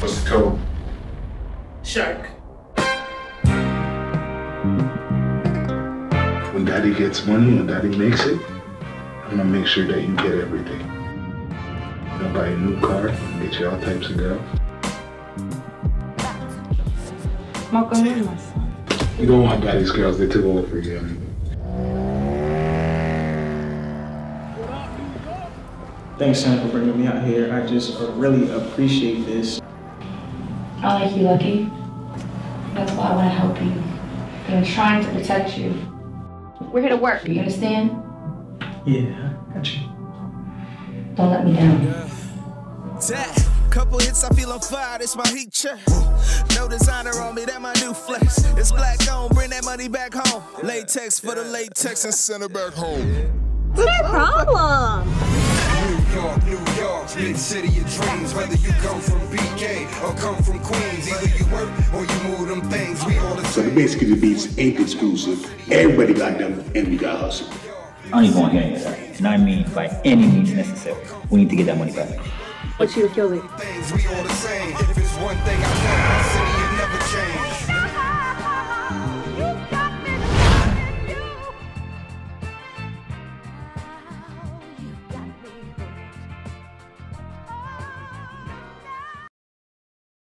Toe. Shark. When daddy gets money, when daddy makes it, I'm gonna make sure that you get everything. I'm gonna buy a new car, get you all types of girls. Malcolm, where's my son? You don't want daddy's girls, they took over for you. Thanks, Sam, for bringing me out here. I just really appreciate this. I like you, Lucky. That's why I want to help you. And I'm trying to protect you. We're here to work, you understand? Yeah, got you. Don't let me down. That couple hits, I feel on fire. It's my heat check. No designer on me, that my new flex. It's black on, bring that money back home. Latex for the latex and send it back home. What's their problem? New York, New York, big city of dreams. Whether you come from BK or come from Queens, either you work or you move them things. We all the So same. basically, the beats ain't exclusive. Everybody got them, and we got hustle. I don't even want to hear any of that. And I mean by any means necessary. We need to get that money back. What you to kill it? Things we all the same. If it's one thing